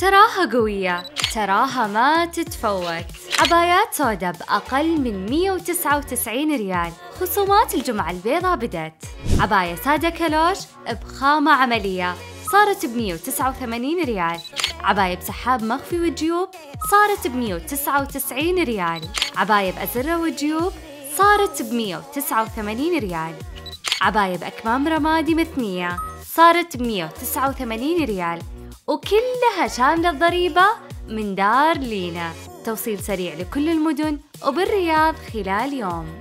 تراها قوية تراها ما تتفوت. عبايات سودا بأقل من 199 ريال. خصومات الجمعة البيضاء بدت. عباية سادة كلوش بخامة عملية. صارت ب 189 ريال. عباية بسحاب مخفي وجيوب صارت ب 199 ريال. عباية بأزرة وجيوب صارت ب 189 ريال. عباية بأكمام رمادي مثنية صارت ب 189 ريال. وكلها شاملة الضريبة من دار لينا. توصيل سريع لكل المدن وبالرياض خلال يوم.